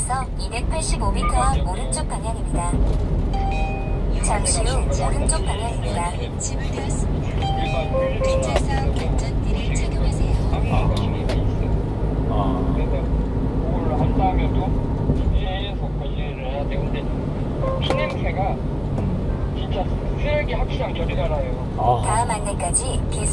이어서 285m 앞 오른쪽 방향입니다. 잠시 후 오른쪽 방향입니다. 지불되었습니다. 뒷좌석 안전띠를 착용하세요. 항상 아, 그래서 그걸 한다면도 계속 관리를 해야 되는데 피냄새가 진짜 쓰레기 합치랑 결이잖아요. 아. 다음 안내까지 계속